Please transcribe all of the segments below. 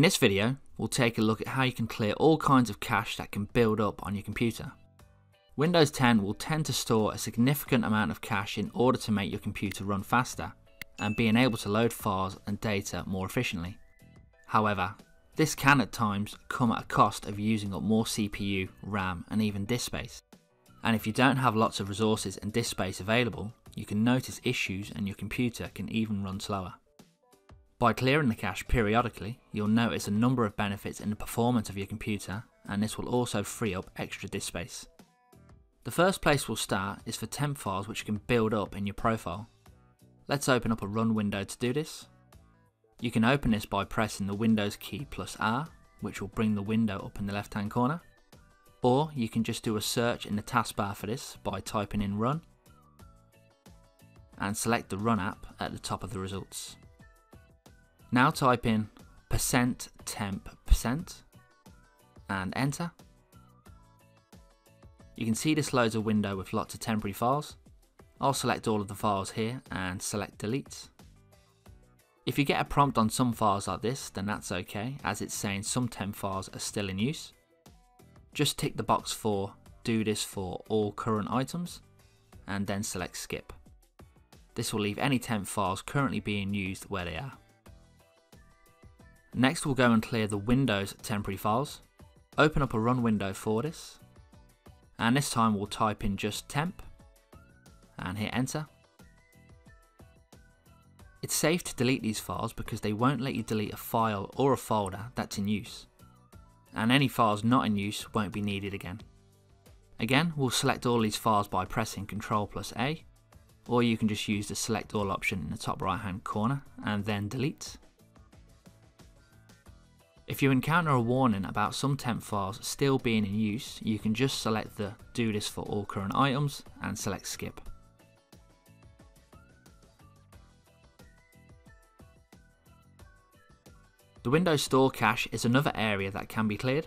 In this video, we'll take a look at how you can clear all kinds of cache that can build up on your computer. Windows 10 will tend to store a significant amount of cache in order to make your computer run faster and being able to load files and data more efficiently. However, this can at times come at a cost of using up more CPU, RAM and even disk space. And if you don't have lots of resources and disk space available, you can notice issues and your computer can even run slower. By clearing the cache periodically, you'll notice a number of benefits in the performance of your computer and this will also free up extra disk space. The first place we'll start is for temp files which you can build up in your profile. Let's open up a run window to do this. You can open this by pressing the Windows key plus R, which will bring the window up in the left hand corner. Or you can just do a search in the taskbar for this by typing in run and select the run app at the top of the results. Now type in percent temp percent and enter. You can see this loads a window with lots of temporary files. I'll select all of the files here and select delete. If you get a prompt on some files like this, then that's okay, as it's saying some temp files are still in use. Just tick the box for do this for all current items, and then select skip. This will leave any temp files currently being used where they are. Next we'll go and clear the Windows temporary files. Open up a run window for this, and this time we'll type in just temp, and hit enter. It's safe to delete these files because they won't let you delete a file or a folder that's in use. And any files not in use won't be needed again. Again, we'll select all these files by pressing Ctrl plus A, or you can just use the select all option in the top right hand corner and then delete. If you encounter a warning about some temp files still being in use, you can just select the do this for all current items and select skip. The Windows Store cache is another area that can be cleared.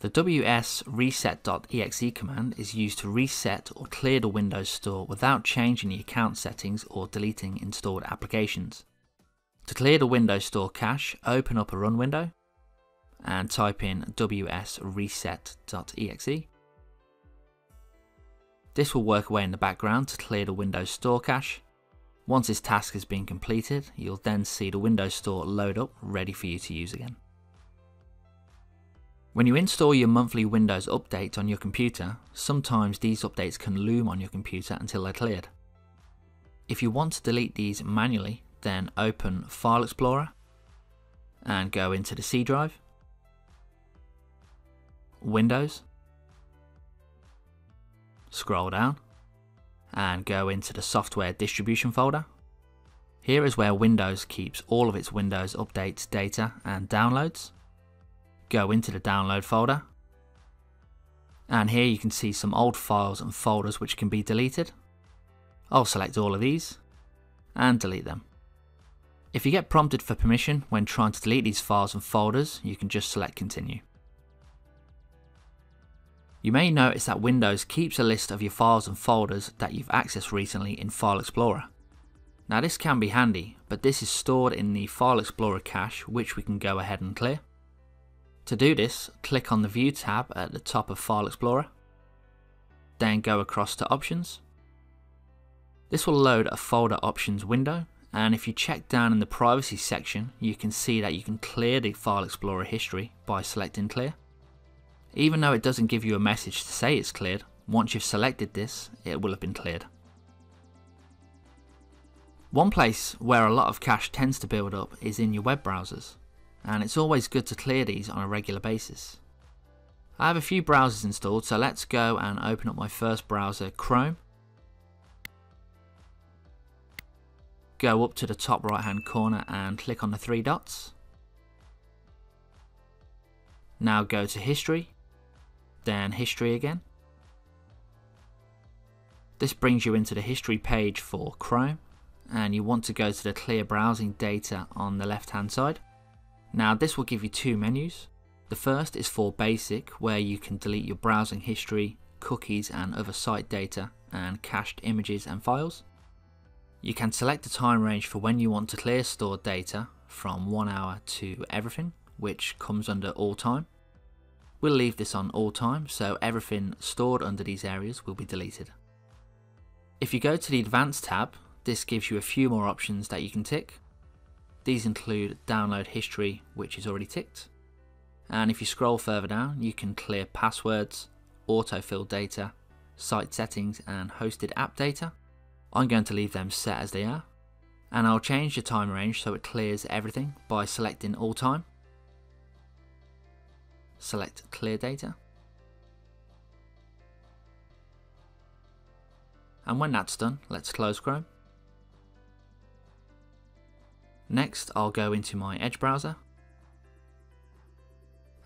The wsreset.exe command is used to reset or clear the Windows Store without changing the account settings or deleting installed applications. To clear the Windows Store cache, open up a run window and type in wsreset.exe. This will work away in the background to clear the Windows Store cache once this task has been completed, you'll then see the Windows Store load up ready for you to use again. When you install your monthly Windows update on your computer, sometimes these updates can loom on your computer until they're cleared. If you want to delete these manually, then open File Explorer and go into the C drive, Windows, scroll down, and go into the software distribution folder. Here is where Windows keeps all of its Windows updates data and downloads. Go into the download folder. And here you can see some old files and folders which can be deleted. I'll select all of these and delete them. If you get prompted for permission when trying to delete these files and folders, you can just select continue. You may notice that Windows keeps a list of your files and folders that you've accessed recently in File Explorer. Now this can be handy, but this is stored in the File Explorer cache which we can go ahead and clear. To do this, click on the View tab at the top of File Explorer, then go across to Options. This will load a folder options window and if you check down in the privacy section you can see that you can clear the File Explorer history by selecting clear. Even though it doesn't give you a message to say it's cleared, once you've selected this, it will have been cleared. One place where a lot of cache tends to build up is in your web browsers, and it's always good to clear these on a regular basis. I have a few browsers installed, so let's go and open up my first browser, Chrome. Go up to the top right hand corner and click on the three dots. Now go to History then history again. This brings you into the history page for Chrome and you want to go to the clear browsing data on the left hand side. Now this will give you two menus. The first is for basic where you can delete your browsing history, cookies and other site data and cached images and files. You can select a time range for when you want to clear stored data from 1 hour to everything which comes under all time. We'll leave this on all time, so everything stored under these areas will be deleted. If you go to the Advanced tab, this gives you a few more options that you can tick. These include download history, which is already ticked. And if you scroll further down, you can clear passwords, autofill data, site settings, and hosted app data. I'm going to leave them set as they are. And I'll change the time range so it clears everything by selecting all time. Select clear data. And when that's done, let's close Chrome. Next, I'll go into my Edge browser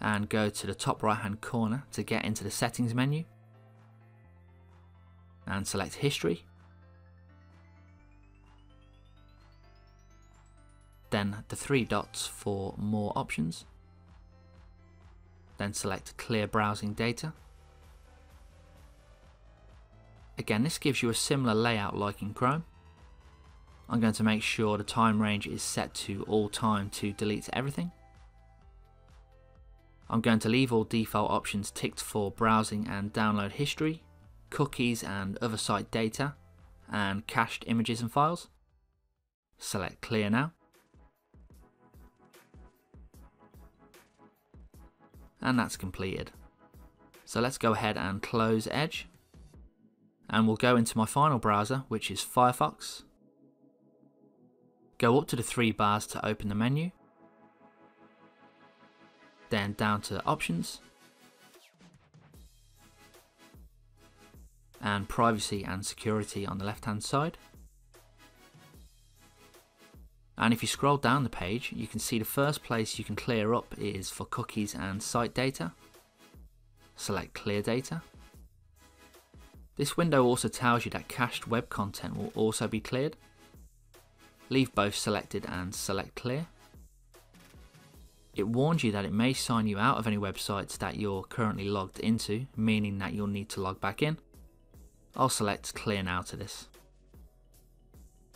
and go to the top right hand corner to get into the settings menu and select history. Then the three dots for more options. Then select clear browsing data. Again, this gives you a similar layout like in Chrome. I'm going to make sure the time range is set to all time to delete everything. I'm going to leave all default options ticked for browsing and download history, cookies and other site data, and cached images and files. Select clear now. And that's completed. So let's go ahead and close Edge. And we'll go into my final browser, which is Firefox. Go up to the three bars to open the menu. Then down to options. And privacy and security on the left hand side. And if you scroll down the page, you can see the first place you can clear up is for cookies and site data. Select clear data. This window also tells you that cached web content will also be cleared. Leave both selected and select clear. It warns you that it may sign you out of any websites that you're currently logged into, meaning that you'll need to log back in. I'll select clear now to this.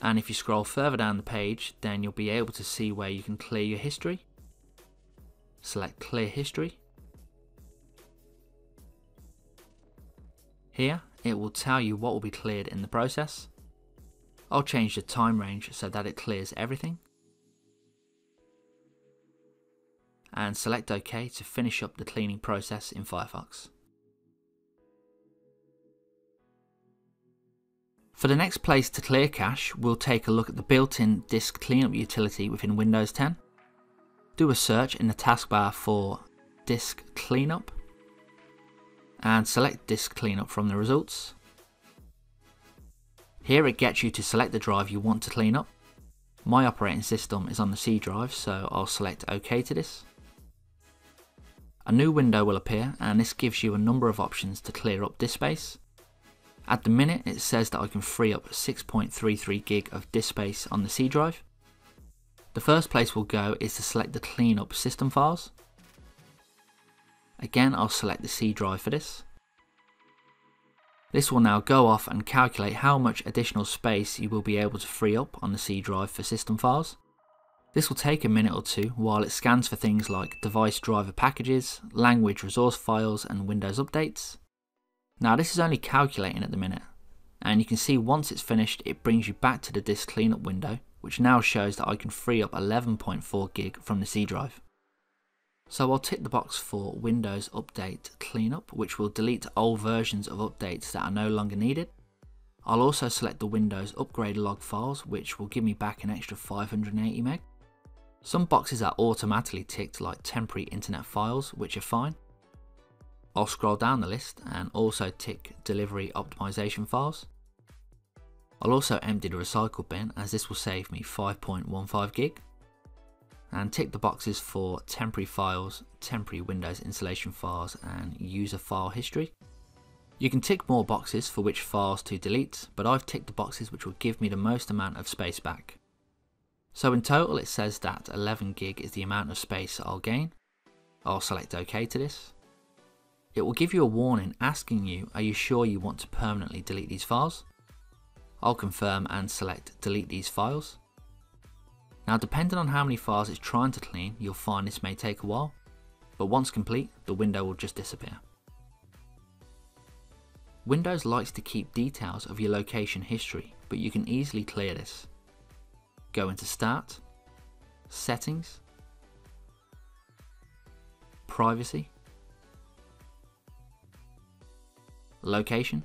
And if you scroll further down the page, then you'll be able to see where you can clear your history. Select clear history. Here, it will tell you what will be cleared in the process. I'll change the time range so that it clears everything. And select OK to finish up the cleaning process in Firefox. For the next place to clear cache, we'll take a look at the built-in disk cleanup utility within Windows 10. Do a search in the taskbar for disk cleanup and select disk cleanup from the results. Here it gets you to select the drive you want to clean up. My operating system is on the C drive, so I'll select OK to this. A new window will appear and this gives you a number of options to clear up disk space. At the minute it says that I can free up 6.33 gig of disk space on the C drive. The first place we'll go is to select the clean up system files. Again I'll select the C drive for this. This will now go off and calculate how much additional space you will be able to free up on the C drive for system files. This will take a minute or two while it scans for things like device driver packages, language resource files and Windows updates. Now this is only calculating at the minute, and you can see once it's finished it brings you back to the disk cleanup window which now shows that I can free up 11.4 gig from the C drive. So I'll tick the box for Windows Update Cleanup, which will delete old versions of updates that are no longer needed. I'll also select the Windows Upgrade log files, which will give me back an extra 580 meg. Some boxes are automatically ticked like temporary internet files, which are fine. I'll scroll down the list and also tick delivery optimization files. I'll also empty the recycle bin as this will save me 5.15 gig and tick the boxes for temporary files, temporary Windows installation files and user file history. You can tick more boxes for which files to delete, but I've ticked the boxes which will give me the most amount of space back. So in total it says that 11 gig is the amount of space I'll gain. I'll select OK to this. It will give you a warning asking you are you sure you want to permanently delete these files. I'll confirm and select delete these files. Now depending on how many files it's trying to clean, you'll find this may take a while, but once complete, the window will just disappear. Windows likes to keep details of your location history, but you can easily clear this. Go into Start, Settings, Privacy, Location,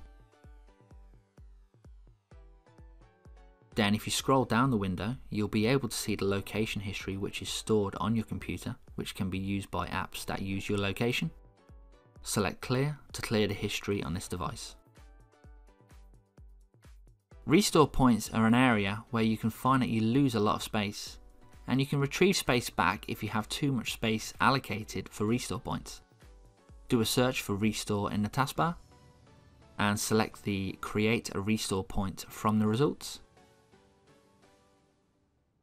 Then if you scroll down the window, you'll be able to see the location history which is stored on your computer, which can be used by apps that use your location. Select clear to clear the history on this device. Restore points are an area where you can find that you lose a lot of space, and you can retrieve space back if you have too much space allocated for restore points. Do a search for restore in the taskbar, and select the create a restore point from the results.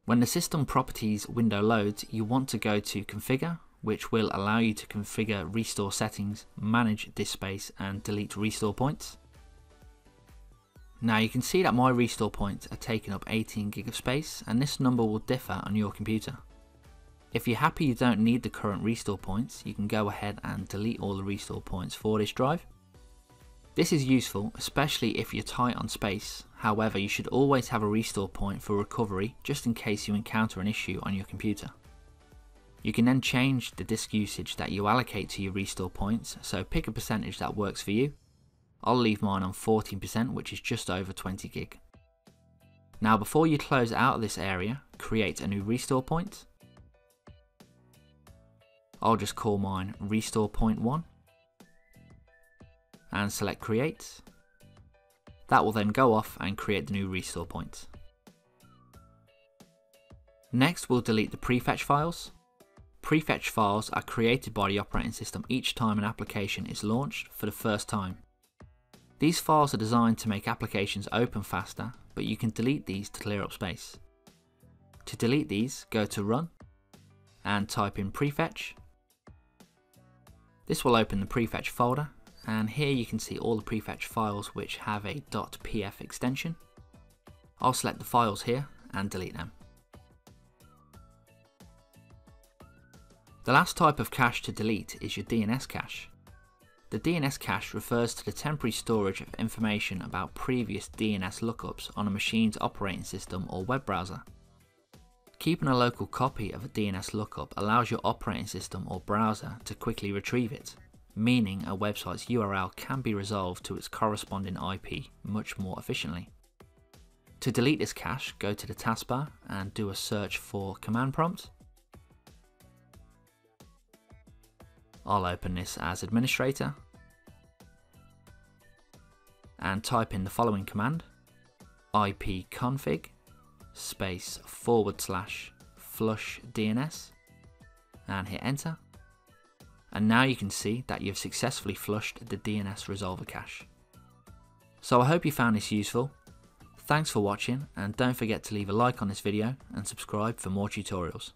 When the system properties window loads, you want to go to configure, which will allow you to configure restore settings, manage disk space and delete restore points. Now you can see that my restore points are taking up 18 gig of space and this number will differ on your computer. If you're happy you don't need the current restore points, you can go ahead and delete all the restore points for this drive. This is useful, especially if you're tight on space. However, you should always have a restore point for recovery just in case you encounter an issue on your computer. You can then change the disk usage that you allocate to your restore points, so pick a percentage that works for you. I'll leave mine on 14% which is just over 20 gig. Now before you close out this area, create a new restore point. I'll just call mine restore point 1 and select create. That will then go off and create the new restore point. Next we'll delete the prefetch files. Prefetch files are created by the operating system each time an application is launched for the first time. These files are designed to make applications open faster, but you can delete these to clear up space. To delete these, go to Run and type in prefetch. This will open the prefetch folder and here you can see all the prefetch files which have a .pf extension. I'll select the files here and delete them. The last type of cache to delete is your DNS cache. The DNS cache refers to the temporary storage of information about previous DNS lookups on a machine's operating system or web browser. Keeping a local copy of a DNS lookup allows your operating system or browser to quickly retrieve it meaning a website's URL can be resolved to its corresponding IP much more efficiently. To delete this cache, go to the taskbar and do a search for command prompt. I'll open this as administrator and type in the following command ipconfig space forward slash flush DNS and hit enter and now you can see that you've successfully flushed the DNS resolver cache. So I hope you found this useful. Thanks for watching and don't forget to leave a like on this video and subscribe for more tutorials.